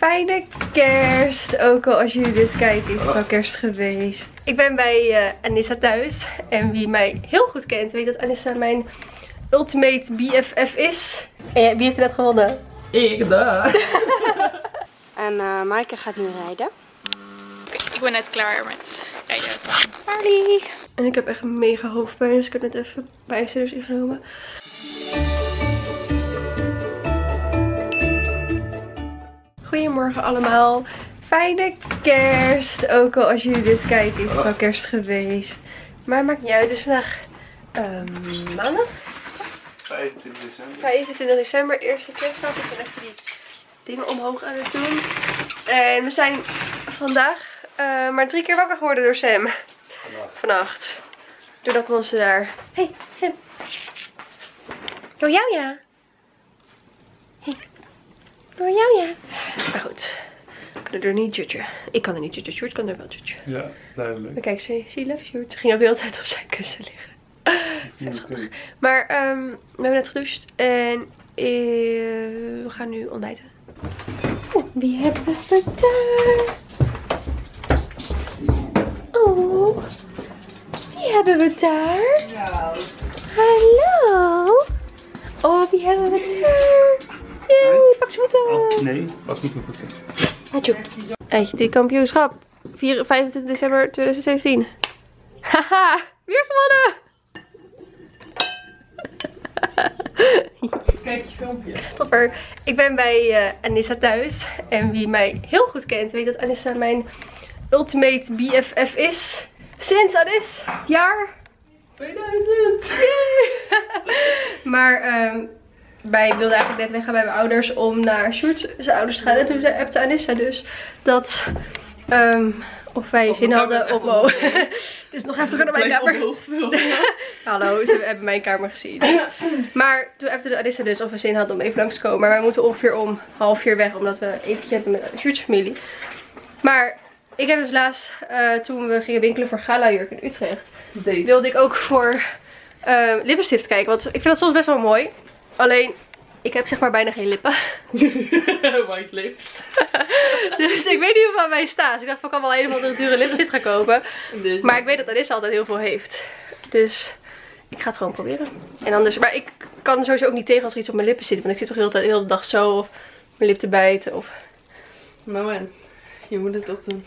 Fijne kerst. Ook al als jullie dit kijken is het al kerst geweest. Ik ben bij uh, Anissa thuis. En wie mij heel goed kent weet dat Anissa mijn ultimate BFF is. En wie heeft er net gewonnen? Ik, daar. en uh, Maaike gaat nu rijden. Ik ben net klaar met rijden Harley. En ik heb echt mega hoofdpijn, dus ik heb net even bijstanders ingenomen. Goedemorgen allemaal. Fijne kerst. Ook al als jullie dit kijken is het al kerst geweest. Maar maakt niet uit. Het is vandaag um, maandag. 25 december. 25 december, eerste kerstdag. Ik ben even die dingen omhoog aan het doen. En we zijn vandaag uh, maar drie keer wakker geworden door Sam. Vannacht. Vannacht. Doordat we ons daar... Hey, Sam. Door jou ja. Door jou ja. Maar goed. We kunnen er niet judgen. Ik kan er niet judgen. Sjoerd kan er wel judgen. Ja, duidelijk. Maar kijk, ze, she loves Sjoerd. Ze ging ook de hele tijd op zijn kussen liggen. Okay. Maar um, we hebben net gedoucht. En uh, we gaan nu ontbijten. Oeh, wie hebben we daar? Oh, wie hebben we daar? Ja. Hallo. Oh, wie hebben we daar? Yay, pak zijn voeten. Oh, nee, pak niet mijn voeten. Hatjo. Echt, kampioenschap. 4, 25 december 2017. Haha, weer gewonnen. Kijk je filmpje. Topper. Ik ben bij uh, Anissa thuis. En wie mij heel goed kent, weet dat Anissa mijn ultimate BFF is. Sinds Anis, het jaar 2000. maar um, wij wilden eigenlijk net weggaan bij mijn ouders om naar Sjoerd zijn ouders te gaan. En toen zei appte Anissa dus dat... Um, of wij zin hadden op... Oh, het is nog heftiger dan mijn kamer. Hallo, ze hebben mijn kamer gezien. maar toen appte Anissa dus of we zin hadden om even langs te komen. Maar wij moeten ongeveer om half vier weg, omdat we etentje hebben met Sjoerd's familie. Maar ik heb dus laatst, uh, toen we gingen winkelen voor Gala Jurk in Utrecht, Date. wilde ik ook voor uh, lippenstift kijken. Want ik vind dat soms best wel mooi. Alleen, ik heb zeg maar bijna geen lippen. White lips. dus ik weet niet of aan mij staat. Dus ik dacht, ik kan wel een of andere dure lipstift gaan kopen. Dus. Maar ik weet dat Anissa altijd heel veel heeft. Dus ik ga het gewoon proberen. En anders, maar ik kan sowieso ook niet tegen als er iets op mijn lippen zit. Want ik zit toch heel de hele dag zo of mijn lip te bijten. Of... Maar man, je moet het ook doen.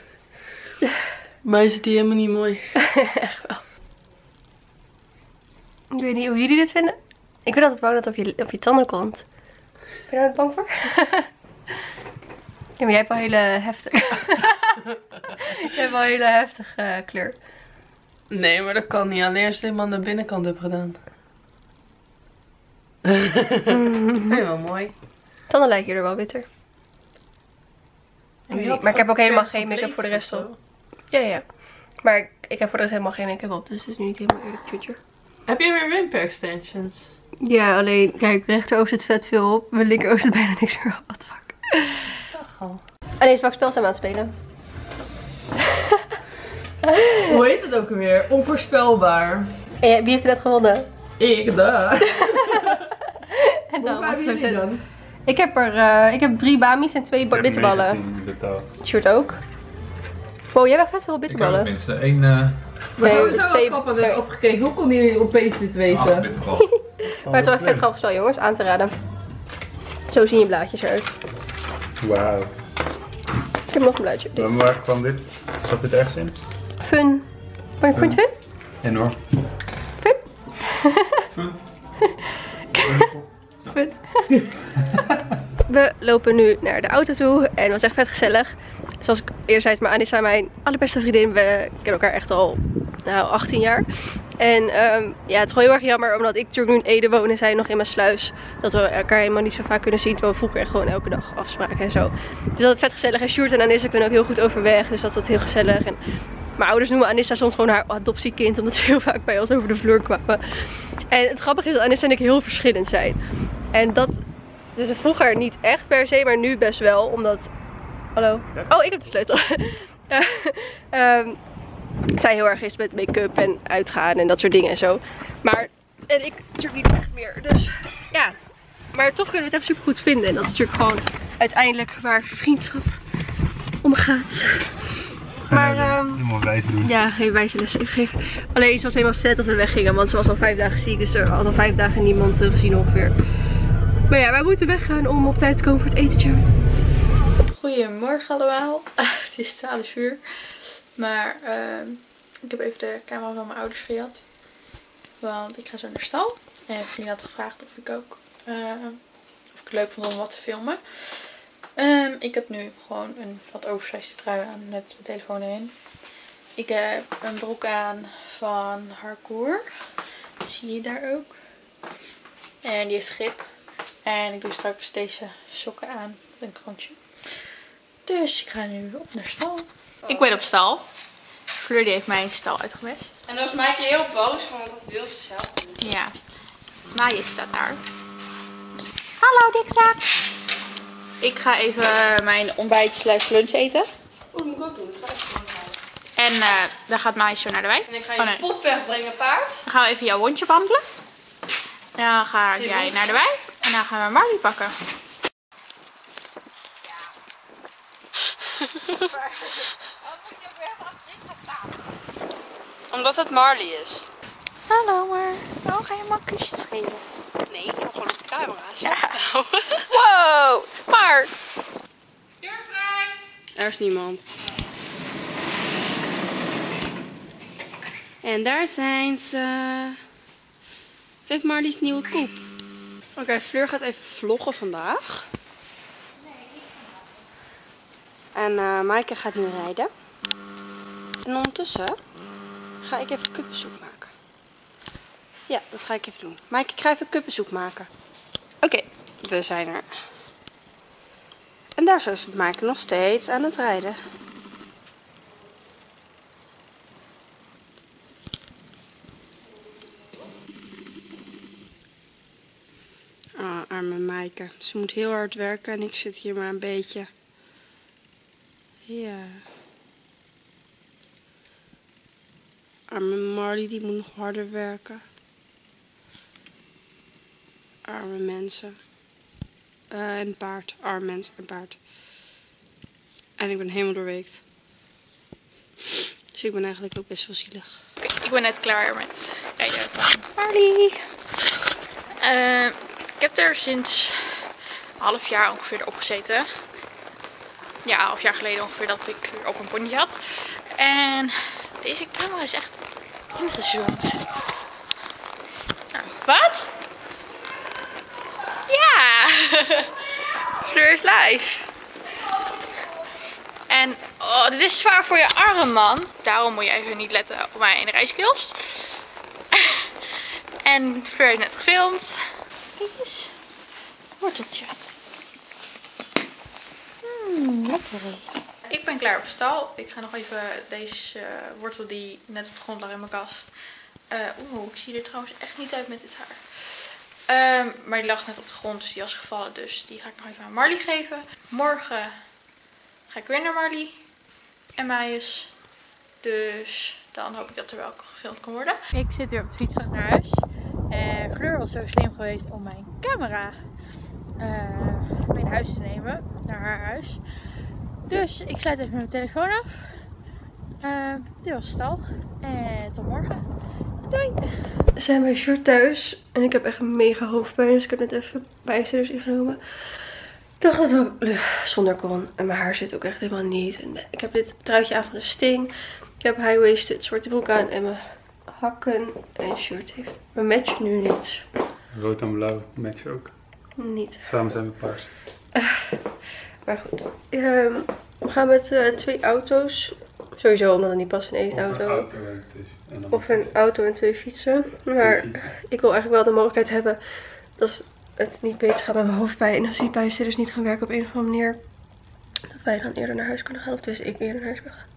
Maar is het hier helemaal niet mooi. Echt wel. Ik weet niet hoe jullie dit vinden. Ik ben altijd bang dat het op je, op je tanden komt. Ben je daar er bang voor? ja, maar jij hebt wel hele heftige... jij hebt wel een hele heftige uh, kleur. Nee, maar dat kan niet. Alleen als je het helemaal aan de binnenkant hebt gedaan. Helemaal mooi. Tanden lijken je er wel witter. Maar ik heb ook helemaal geen make-up voor de rest op. Ja, ja. Maar ik, ik heb voor de rest helemaal geen make-up op. Dus het is nu niet helemaal eerlijk future. Heb je weer wimper extensions? Ja, alleen, kijk, rechteroog zit vet veel op. Mijn linkeroog zit bijna niks meer op. Wat fuck. Oh. En deze welk spel zijn we aan het spelen? Hoe heet het ook alweer? Onvoorspelbaar. En wie heeft er net gewonnen? Ik, daar. en dan was het dan? Ik heb er uh, ik heb drie bamies en twee bitterballen. Shirt ook. Wow, jij hebt vet veel bitterballen. Ik heb tenminste één... Uh... Maar nee, sowieso twee... papa net afgekeken. Hoe kon jullie opeens dit weten? maar het was echt vet grappig spel jongens, aan te raden. Zo zien je blaadjes eruit. Wauw. Ik heb nog een blaadje. Maar waar kwam dit? Zat dit ergens in? Fun. Vond je het fun? Enorm. Fun? Fun. Fun. We lopen nu naar de auto toe en het was echt vet gezellig. Zoals ik eerder zei, maar Anissa mijn allerbeste vriendin. We kennen elkaar echt al nou, 18 jaar. En um, ja, het is gewoon heel erg jammer, omdat ik natuurlijk nu in Ede woon en zij nog in mijn sluis. Dat we elkaar helemaal niet zo vaak kunnen zien, terwijl we vroeger gewoon elke dag afspraken en zo. Dus dat is vet gezellig. En Sjoerd en Anissa kunnen ook heel goed overweg, dus dat is heel gezellig. En mijn ouders noemen Anissa soms gewoon haar adoptiekind, omdat ze heel vaak bij ons over de vloer kwamen. En het grappige is dat Anissa en ik heel verschillend zijn. En dat, dus vroeger niet echt per se, maar nu best wel, omdat... Hallo? Oh, ik heb de sleutel. um, zij heel erg is met make-up en uitgaan en dat soort dingen en zo. Maar, en ik natuurlijk niet echt meer. Dus ja, maar toch kunnen we het echt super goed vinden. En dat is natuurlijk gewoon uiteindelijk waar vriendschap om gaat. Maar ehm, Je moet wijzen doen. ja, geen wijze les even geven. Alleen ze was helemaal zet dat we weggingen, want ze was al vijf dagen ziek. Dus er had al vijf dagen niemand eh, gezien ongeveer. Maar ja, wij moeten weggaan om op tijd te komen voor het etentje. Goedemorgen allemaal. het is 12 uur. Maar ehm, ik heb even de camera van mijn ouders gejat. Want ik ga zo naar stal. En vriend had gevraagd of ik ook eh, of ik het leuk vond om wat te filmen. Ehm, ik heb nu gewoon een wat oversized trui aan met mijn telefoon erin. Ik heb een broek aan van Harcourt. Zie je daar ook. En die heeft grip. En ik doe straks deze sokken aan. Een kroontje. Dus ik ga nu op naar stal. Ik ben op stal. Fleur die heeft mijn stal uitgewest. En dan was Maaike heel boos, want dat wil ze zelf doen. Ja. Maaie staat daar. Hallo dikzak. Ik ga even mijn ontbijt slash lunch eten. Oeh, dat moet ik ook doen. Dat. En eh dan gaat Maaie zo naar de wijk. En ik ga je Oh, nee. pop wegbrengen, paard. Dan gaan we even jouw hondje behandelen. Dan ga jij naar de wijk. En dan gaan we Marley pakken. Omdat het Marley is. Hallo maar. Oh, ga je maar kusjes geven? Nee, ik heb gewoon op de camera's. Ja. wow. Maar. Deur vrij. Er is niemand. En daar zijn ze. Vind Marley's nieuwe koep. Oké, Fleur gaat even vloggen vandaag. En eh Maaike gaat nu rijden. En ondertussen ga ik even kuppensoep maken. Ja, dat ga ik even doen. Maaike, ik ga even kuppensoep maken. Oké, we zijn er. En daar is Maaike nog steeds aan het rijden. Ah, arme Maaike. Ze moet heel hard werken en ik zit hier maar een beetje. Ja. Arme Marley, die moet nog harder werken. Arme mensen. Eh, en paard. Arm mens en paard. En ik ben helemaal doorweekt. Dus ik ben eigenlijk ook best wel zielig. Oké, ik ben net klaar met rijden van Marley. Eh, ik heb er sinds een half jaar ongeveer erop gezeten. Ja, half jaar geleden ongeveer dat ik op een ponyje had. En deze camera is echt ingezoomd. Nou, wat? Ja! Fleur is live. En oh, dit is zwaar voor je arm, man. Daarom moet je even niet letten op mijn rijskills. en Fleur heeft net gefilmd. Kijk eens. Worteltje. Ik ben klaar op stal. Ik ga nog even deze eh, wortel die net op de grond lag in mijn kast. Eh, Oeh, ik zie er trouwens echt niet uit met dit haar. Ehm, maar die lag net op de grond, dus die was gevallen. Dus die ga ik nog even aan Marley geven. Morgen ga ik weer naar Marley en Maïs. Dus dan hoop ik dat er wel gefilmd kan worden. Ik zit weer op de fiets naar huis. En Fleur was zo slim geweest om mijn camera eh, mee naar huis te nemen. Naar haar huis. Dus ik sluit even mijn telefoon af. Eh, dit was Stal. En tot morgen. Doei! We zijn bij Short thuis en ik heb echt een mega hoofdpijn. Dus ik heb net even bijstanders ingenomen. Ik dacht dat het wel eh, zonder kon. En mijn haar zit ook echt helemaal niet. En ik heb dit truitje aan van de Sting. Ik heb high-waisted zwarte broek aan en mijn hakken. En shirt heeft mijn match nu niet. Rood en blauw match ook. Niet. Samen zijn we paars. Maar goed. Ehm, we gaan met eh, twee auto's. Sowieso omdat het niet past in één een auto. en dus. Of een auto en twee fietsen. Maar fietsen. ik wil eigenlijk wel de mogelijkheid hebben dat het niet beter gaat met mijn hoofdpijn. En als die bijzitters niet gaan werken op een of andere manier. Dat wij dan eerder naar huis kunnen gaan. Of dus ik eerder naar huis kan gaan.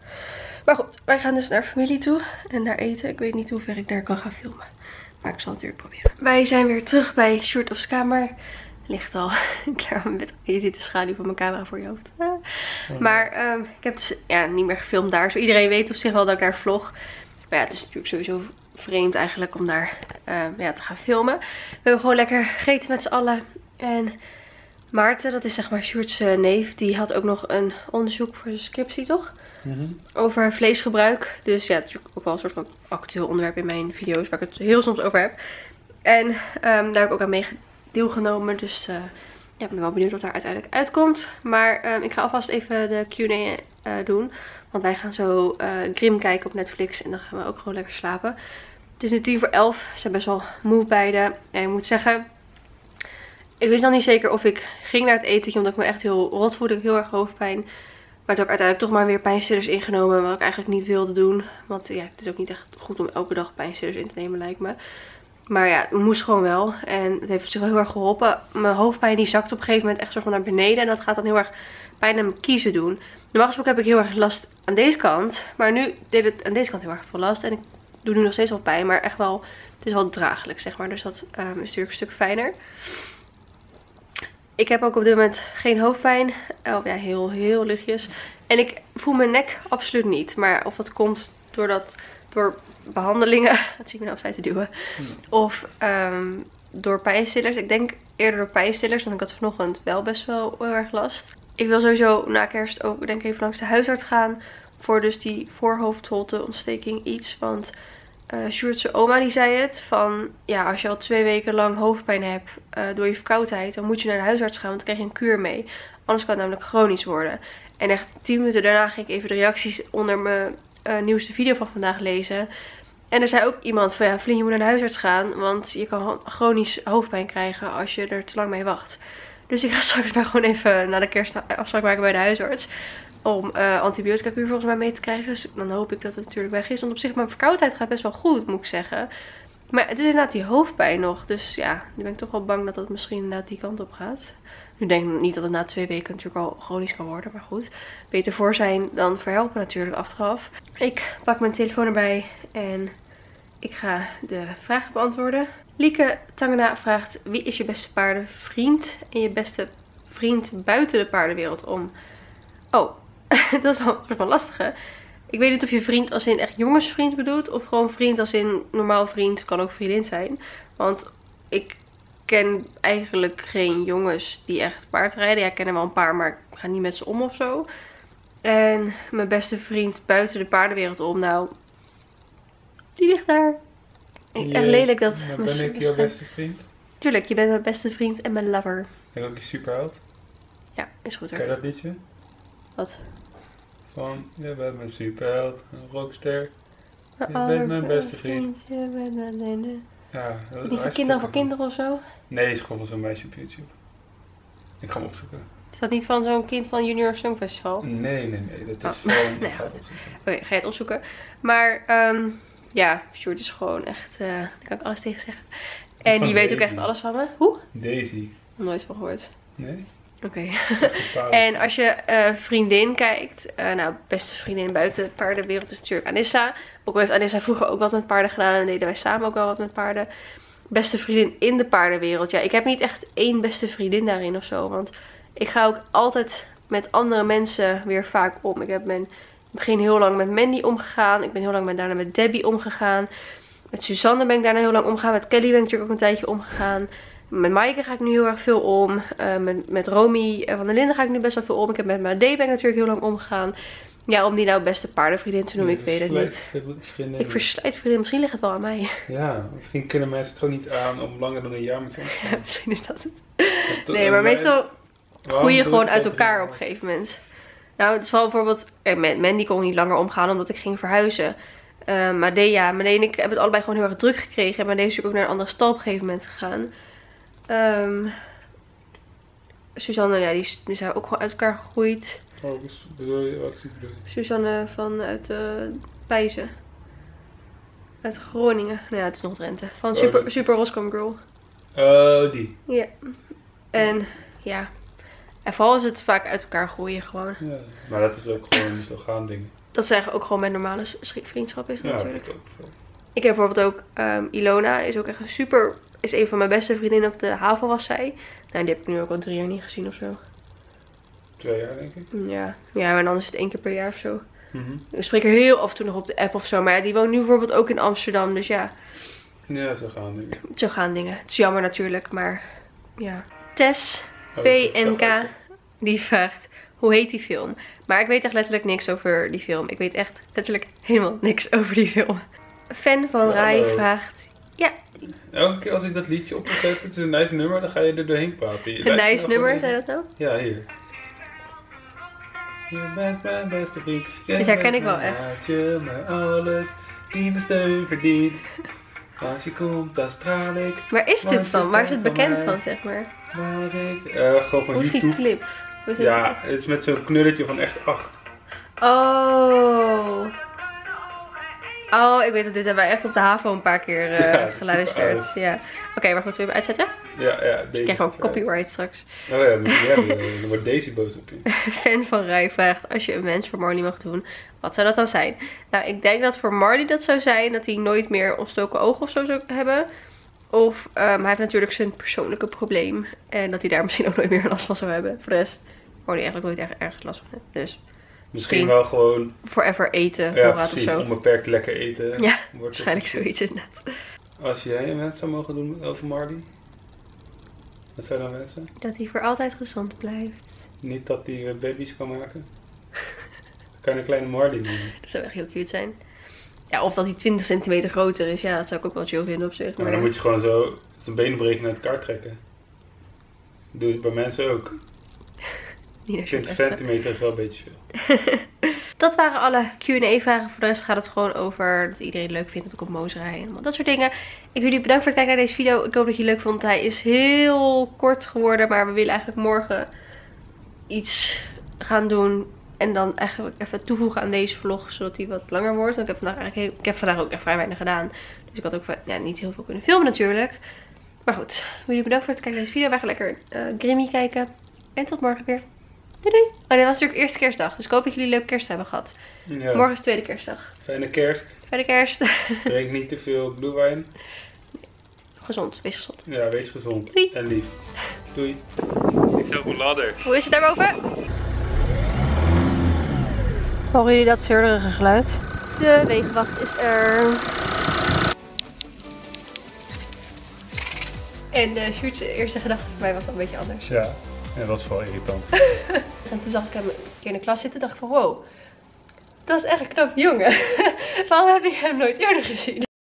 Maar goed, wij gaan dus naar familie toe. En daar eten. Ik weet niet hoe ver ik daar kan gaan filmen. Maar ik zal het natuurlijk proberen. Wij zijn weer terug bij Short of Kamer. Ligt al klaar met. Je ziet de schaduw van mijn camera voor je hoofd. Ah. Maar ehm, ik heb dus ja, niet meer gefilmd daar. Zo iedereen weet op zich wel dat ik daar vlog. Maar ja, het is natuurlijk sowieso vreemd eigenlijk om daar ehm, ja, te gaan filmen. We hebben gewoon lekker gegeten met z'n allen. En Maarten, dat is zeg maar Sjoerd's eh, neef, die had ook nog een onderzoek voor zijn scriptie, toch? Mhm. Over vleesgebruik. Dus ja, het is ook wel een soort van actueel onderwerp in mijn video's waar ik het heel soms over heb. En ehm, daar heb ik ook aan mee deelgenomen. Dus eh, ja, ik ben wel benieuwd wat daar uiteindelijk uitkomt. Maar ehm, ik ga alvast even de Q&A eh, doen. Want wij gaan zo eh, Grim kijken op Netflix. En dan gaan we ook gewoon lekker slapen. Het is nu tien voor elf. Ze zijn best wel moe beide. En ik moet zeggen... Ik wist nog niet zeker of ik ging naar het etentje. Omdat ik me echt heel rot voelde. Ik heel erg hoofdpijn. Maar toen heb ik uiteindelijk toch maar weer pijnstillers ingenomen. Wat ik eigenlijk niet wilde doen. Want ja, het is ook niet echt goed om elke dag pijnstillers in te nemen lijkt me. Maar ja, het moest gewoon wel. En het heeft zich wel heel erg geholpen. Mijn hoofdpijn die zakt op een gegeven moment echt zo van naar beneden. En dat gaat dan heel erg pijn aan mijn kiezen doen. Normaal gesproken heb ik heel erg last aan deze kant. Maar nu deed het aan deze kant heel erg veel last. En ik doe nu nog steeds wel pijn. Maar echt wel, het is wel draaglijk zeg maar. Dus dat ehm, is natuurlijk een stuk fijner. Ik heb ook op dit moment geen hoofdpijn. Of ja, heel, heel lichtjes. En ik voel mijn nek absoluut niet. Maar of dat komt doordat, door behandelingen. Dat zie ik me nou opzij te duwen. Of ehm, door pijnstillers. Ik denk eerder door pijnstillers. Want ik had vanochtend wel best wel heel erg last. Ik wil sowieso na kerst ook denk ik even langs de huisarts gaan. Voor dus die voorhoofdholteontsteking iets. Want uh, Sjoerdse oma die zei het. Van ja als je al twee weken lang hoofdpijn hebt uh, door je verkoudheid. Dan moet je naar de huisarts gaan. Want dan krijg je een kuur mee. Anders kan het namelijk chronisch worden. En echt 10 minuten daarna ging ik even de reacties onder mijn uh, nieuwste video van vandaag lezen. En er zei ook iemand van ja, Vlien, je moet naar de huisarts gaan. Want je kan chronisch hoofdpijn krijgen als je er te lang mee wacht. Dus ik ga straks maar gewoon even na de kerst afspraak maken bij de huisarts. Om uh, antibiotica kuur volgens mij mee te krijgen. Dus dan hoop ik dat het natuurlijk weg is. Want op zich mijn verkoudheid gaat best wel goed moet ik zeggen. Maar het is inderdaad die hoofdpijn nog. Dus ja, nu ben ik toch wel bang dat het misschien inderdaad die kant op gaat. Nu denk ik niet dat het na twee weken natuurlijk al chronisch kan worden. Maar goed, beter voor zijn dan verhelpen natuurlijk achteraf. Ik pak mijn telefoon erbij en ik ga de vragen beantwoorden. Lieke Tangena vraagt wie is je beste paardenvriend en je beste vriend buiten de paardenwereld om? Oh, dat is wel een lastige. Ik weet niet of je vriend als in echt jongensvriend bedoelt of gewoon vriend als in normaal vriend kan ook vriendin zijn. Want ik ken eigenlijk geen jongens die echt paardrijden. Ja, ik ken er wel een paar, maar ik ga niet met ze om of zo. En mijn beste vriend buiten de paardenwereld om, nou, die ligt daar. Echt lelijk dat... Ben ik jouw beste vriend? Tuurlijk, je bent mijn beste vriend en mijn lover. En ook je superheld? Ja, is goed hoor. Ken je dat liedje? Wat? Van, je bent mijn superheld, een rockster. Je bent mijn beste vriend. Je bent mijn. Ja, Die van kinderen voor kinderen of zo? Nee, is gewoon van zo'n meisje op YouTube. Ik ga hem opzoeken. Is dat niet van zo'n kind van Junior Songfestival? Oké, Nee, nee, nee. Dat is Oh. Nee, ga het goed. opzoeken. ga je het opzoeken. Maar ehm, ja, Sjoerd is gewoon echt, eh daar kan ik alles tegen zeggen. En van die weet ook echt alles van me. Hoe? Daisy. Nooit van gehoord. Nee? Oké. En als je eh, vriendin kijkt, eh, nou, beste vriendin buiten de paardenwereld is natuurlijk Anissa. Ook al heeft Anissa vroeger ook wat met paarden gedaan en deden wij samen ook wel wat met paarden. Beste vriendin in de paardenwereld. Ja, ik heb niet echt één beste vriendin daarin of zo. Want ik ga ook altijd met andere mensen weer vaak om. Ik heb in het begin heel lang met Mandy omgegaan. Ik ben heel lang met, daarna met Debbie omgegaan. Met Suzanne ben ik daarna heel lang omgegaan. Met Kelly ben ik natuurlijk ook een tijdje omgegaan. Met Maaike ga ik nu heel erg veel om. Eh, met, met Romy eh, van der Linden ga ik nu best wel veel om. Ik heb met ben ik natuurlijk heel lang omgegaan. Ja, om die nou beste paardenvriendin te noemen, ik weet het niet. Vriendin. Ik verslijt vriendin, misschien ligt het wel aan mij. Ja, misschien kunnen mensen het gewoon niet aan om langer dan een jaar met te gaan. misschien is dat het. Nee, eh, maar meestal groei je gewoon uit elkaar op een gegeven moment. Nou, het is wel bijvoorbeeld... eh, Met Mandy kon ik niet langer omgaan omdat ik ging verhuizen. Eh maar ja, Made en ik hebben het allebei gewoon heel erg druk gekregen. En Made is natuurlijk ook naar een andere stal op een gegeven moment gegaan. Ehm Suzanne, ja, die, is- die zijn ook gewoon uit elkaar gegroeid. Oh, dus bedoel je, wat bedoel je? Suzanne van uit uh, Pijzen. Uit Groningen. Nou ja, het is nog Drenthe. Van Oh, Super, Super Roscom Girl. Oh, die. Ja. En ja. En vooral is het vaak uit elkaar groeien gewoon. Ja. Maar dat is ook gewoon zo gaan dingen. Dat zeggen ook gewoon met normale sch- vriendschap is dat Ja, natuurlijk. dat ook. Ik heb bijvoorbeeld ook ehm, Ilona. Is ook echt een super... Is een van mijn beste vriendinnen op de haven was zij. Nou, die heb ik nu ook al drie jaar niet gezien of zo. Twee jaar, denk ik. Ja. Ja, en dan is het één keer per jaar of zo. Mhm. We spreken heel af en toe nog op de app of zo. Maar ja, die woont nu bijvoorbeeld ook in Amsterdam. Dus ja, Ja, zo gaan dingen. zo gaan dingen. Het is jammer natuurlijk, maar ja. Tess Oh, PNK, die vraagt hoe heet die film? Maar ik weet echt letterlijk niks over die film. Ik weet echt letterlijk helemaal niks over die film. Fan van Ja, Rai vraagt, ja, Elke keer als ik dat liedje op zet, het is een nice nummer, dan ga je er doorheen praten. Je een nice er nummer, zei dat nou? Ja, hier. Je bent mijn beste vriend. Jij Dit herken ik wel echt. mijn alles. Die de steun verdient. Als je komt, dan straal ik. Waar is dit je van? Waar is het bekend van, zeg maar? Maar ik... eh, gewoon van Hoe is die YouTube. clip? Hoe is het? Ja, het is met zo'n knulletje van echt acht. Oh. Oh, ik weet dat dit hebben wij echt op de HAVO een paar keer eh, Ja, geluisterd. Ja. Oké, maar goed, we hem uitzetten. Ja, ja. Ik Deze krijg gewoon copyright straks. Oh ja, je. Dan wordt Daisy boos op je. Fan van Rai vraagt, als je een wens voor Marley mag doen, wat zou dat dan zijn? Nou, ik denk dat voor Marley dat zou zijn dat hij nooit meer ontstoken ogen of zo zou hebben. Of ehm, hij heeft natuurlijk zijn persoonlijke probleem. En dat hij daar misschien ook nooit meer last van zou hebben. Voor de rest, Marley eigenlijk nooit erg, erg last van. heeft. Dus Misschien wel gewoon, forever eten, ja voorraad of precies, zo. onbeperkt lekker eten. Ja, Waarschijnlijk zoiets inderdaad. Als jij een wens zou mogen doen over Marley, wat zou je dan wensen? Dat hij voor altijd gezond blijft. Niet dat hij eh, baby's kan maken? kan je een kleine Marley noemen? Dat zou echt heel cute zijn. Ja, of dat hij 20 centimeter groter is. Ja, dat zou ik ook wel chill vinden op zich. Maar dan moet je gewoon zo zijn benen breken en uit elkaar trekken. Doe het bij mensen ook. Niet echt 20 het beste. centimeter is wel een beetje veel. Dat waren alle Q&A vragen. Voor de rest gaat het gewoon over dat iedereen leuk vindt dat ik op Moos rij en dat soort dingen. Ik wil jullie bedanken voor het kijken naar deze video. Ik hoop dat je het leuk vond. Hij is heel kort geworden, maar we willen eigenlijk morgen iets gaan doen. En dan eigenlijk even toevoegen aan deze vlog, zodat hij wat langer wordt. Want ik heb vandaag, eigenlijk heel, ik heb vandaag ook echt vrij weinig gedaan. Dus ik had ook ja, niet heel veel kunnen filmen natuurlijk. Maar goed, ik wil jullie bedanken voor het kijken naar deze video. Wij gaan lekker eh Grimmy kijken. En tot morgen weer. Doei doei. Oh, dit was natuurlijk eerste kerstdag. Dus ik hoop dat jullie een leuke kerst hebben gehad. Ja. Morgen is tweede kerstdag. Fijne kerst. Fijne kerst. Drink niet te veel glühwein. gezond. Wees gezond. Ja, wees gezond. Doei. En lief. Doei. Ik op een ladder. Hoe is het daarboven? Horen jullie dat zeurderige geluid? De wegenwacht is er. En uh, Sjoerd's eerste gedachte voor mij was wel een beetje anders. Ja, dat was wel irritant. En toen zag ik hem een keer in de klas zitten dacht ik van wow, dat is echt een knap jongen. Waarom heb ik hem nooit eerder gezien?